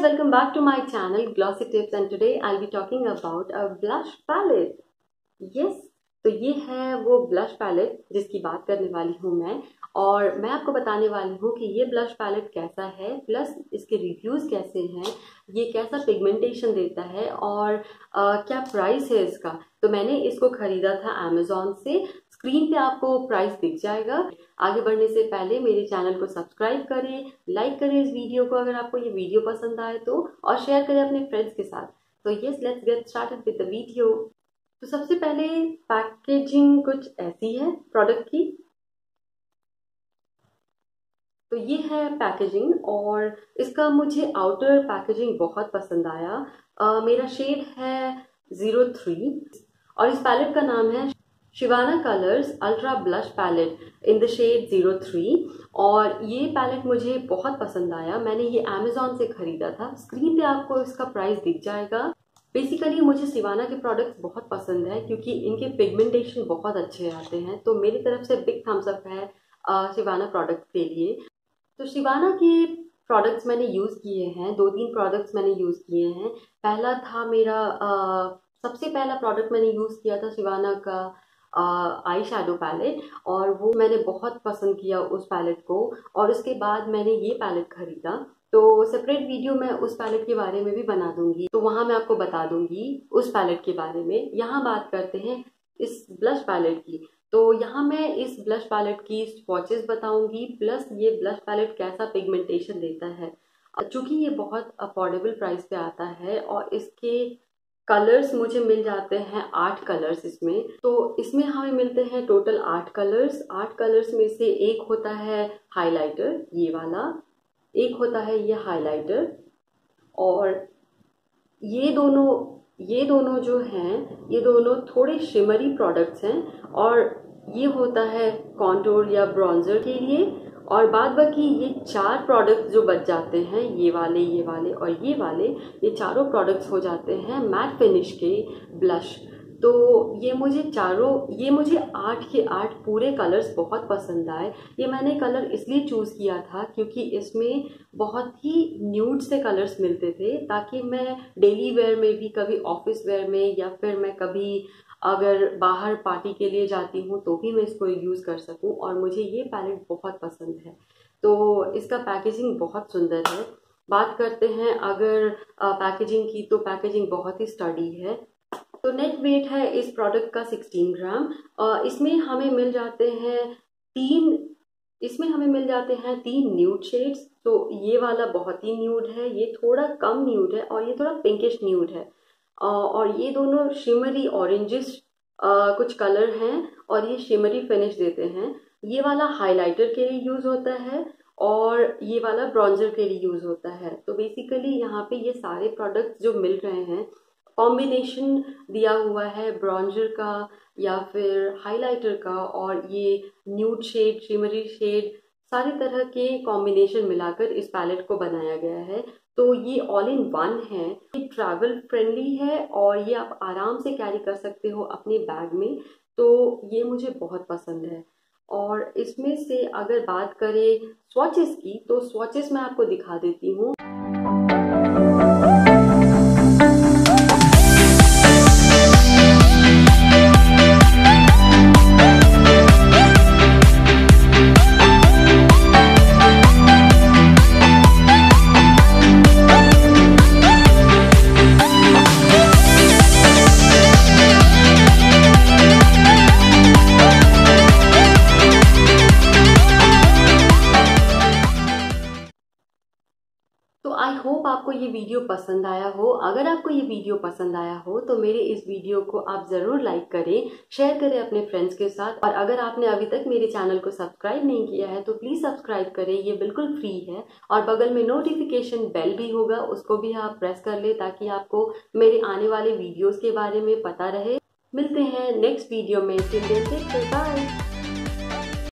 guys, welcome back to my channel Glossy Tips and today I'll be talking about a blush palette. Yes, तो ये है वो blush palette जिसकी बात करने वाली हूँ मैं। और मैं आपको बताने वाली हूँ कि ये ब्लश पैलेट कैसा है प्लस इसके रिव्यूज़ कैसे हैं ये कैसा पिगमेंटेशन देता है और आ, क्या प्राइस है इसका। तो मैंने इसको ख़रीदा था अमेज़ोन से। स्क्रीन पे आपको प्राइस दिख जाएगा। आगे बढ़ने से पहले मेरे चैनल को सब्सक्राइब करें लाइक करें इस वीडियो को अगर आपको ये वीडियो पसंद आए तो और शेयर करें अपने फ्रेंड्स के साथ। तो yes let's get started with the video तो सबसे पहले पैकेजिंग कुछ ऐसी है प्रोडक्ट की। तो ये है पैकेजिंग और इसका मुझे आउटर पैकेजिंग बहुत पसंद आया। आ, मेरा शेड है ज़ीरो थ्री और इस पैलेट का नाम है Sivanna colours ultra blush palette in the shade zero three और ये पैलेट मुझे बहुत पसंद आया। मैंने ये अमेजोन से ख़रीदा था। स्क्रीन पे आपको इसका प्राइस दिख जाएगा। बेसिकली मुझे शिवाना के प्रोडक्ट्स बहुत पसंद है क्योंकि इनके पिगमेंटेशन बहुत अच्छे आते हैं। तो मेरी तरफ़ से बिग थम्स अप है शिवाना प्रोडक्ट के लिए। तो शिवाना के प्रोडक्ट्स मैंने यूज़ किए हैं। दो तीन प्रोडक्ट्स मैंने यूज़ किए हैं। पहला था मेरा आ, सबसे पहला प्रोडक्ट मैंने यूज़ किया था शिवाना का। आई शेडो पैलेट और वो मैंने बहुत पसंद किया उस पैलेट को और उसके बाद मैंने ये पैलेट खरीदा। तो सेपरेट वीडियो मैं उस पैलेट के बारे में भी बना दूँगी। तो वहाँ मैं आपको बता दूँगी उस पैलेट के बारे में। यहाँ बात करते हैं इस ब्लश पैलेट की। तो यहाँ मैं इस ब्लश पैलेट की स्वॉचेस बताऊँगी। प्लस ये ब्लश पैलेट कैसा पिगमेंटेशन देता है। चूँकि ये बहुत अफोर्डेबल प्राइस पे आता है और इसके कलर्स मुझे मिल जाते हैं आठ कलर्स इसमें। तो इसमें हमें मिलते हैं टोटल आठ कलर्स। आठ कलर्स में से एक होता है हाइलाइटर, ये वाला। एक होता है ये हाइलाइटर। और ये दोनों ये दोनों जो हैं, ये दोनों थोड़े शिमरी प्रोडक्ट्स हैं। और ये होता है कॉन्टोर या ब्रॉन्जर के लिए। और बाद बाकी, ये चार प्रोडक्ट्स जो बच जाते हैं, ये वाले ये वाले और ये वाले, ये चारों प्रोडक्ट्स हो जाते हैं मैट फिनिश के ब्लश तो ये मुझे चारों, ये मुझे आठ के आठ पूरे कलर्स बहुत पसंद आए। ये मैंने कलर इसलिए चूज़ किया था क्योंकि इसमें बहुत ही न्यूड से कलर्स मिलते थे, ताकि मैं डेली वेयर में भी, कभी ऑफ़िस वेयर में या फिर मैं कभी अगर बाहर पार्टी के लिए जाती हूँ तो भी मैं इसको यूज़ कर सकूँ और मुझे ये पैलेट बहुत पसंद है। तो इसका पैकेजिंग बहुत सुंदर है। बात करते हैं अगर पैकेजिंग की तो पैकेजिंग बहुत ही स्टडी है। तो नेट वेट है इस प्रोडक्ट का 16 ग्राम इसमें हमें मिल जाते हैं तीन, इसमें हमें मिल जाते हैं तीन न्यूड शेड्स तो ये वाला बहुत ही न्यूड है। ये थोड़ा कम न्यूड है और ये थोड़ा पिंकिश न्यूड है। और ये दोनों शिमरी ऑरेंजिस कुछ कलर हैं और ये शिमरी फिनिश देते हैं। ये वाला हाइलाइटर के लिए यूज़ होता है और ये वाला ब्रॉन्जर के लिए यूज़ होता है। तो बेसिकली यहाँ पे ये सारे प्रोडक्ट्स जो मिल रहे हैं कॉम्बिनेशन दिया हुआ है ब्रॉन्जर का या फिर हाइलाइटर का और ये न्यूड शेड शिमरी शेड सारे तरह के कॉम्बिनेशन मिलाकर इस पैलेट को बनाया गया है। तो ये ऑल इन वन है। ये ट्रैवल फ्रेंडली है और ये आप आराम से कैरी कर सकते हो अपने बैग में। तो ये मुझे बहुत पसंद है। और इसमें से अगर बात करें स्वॉचेस की तो स्वॉचेस मैं आपको दिखा देती हूँ। होप आपको ये वीडियो पसंद आया हो। अगर आपको ये वीडियो पसंद आया हो तो मेरे इस वीडियो को आप ज़रूर लाइक करें, शेयर करें अपने फ्रेंड्स के साथ। और अगर आपने अभी तक मेरे चैनल को सब्सक्राइब नहीं किया है तो प्लीज़ सब्सक्राइब करें, ये बिल्कुल फ्री है। और बगल में नोटिफिकेशन बेल भी होगा, उसको भी आप प्रेस कर ले, ताकि आपको मेरे आने वाले वीडियोज़ के बारे में पता रहे। मिलते हैं नेक्स्ट वीडियो में। बाय।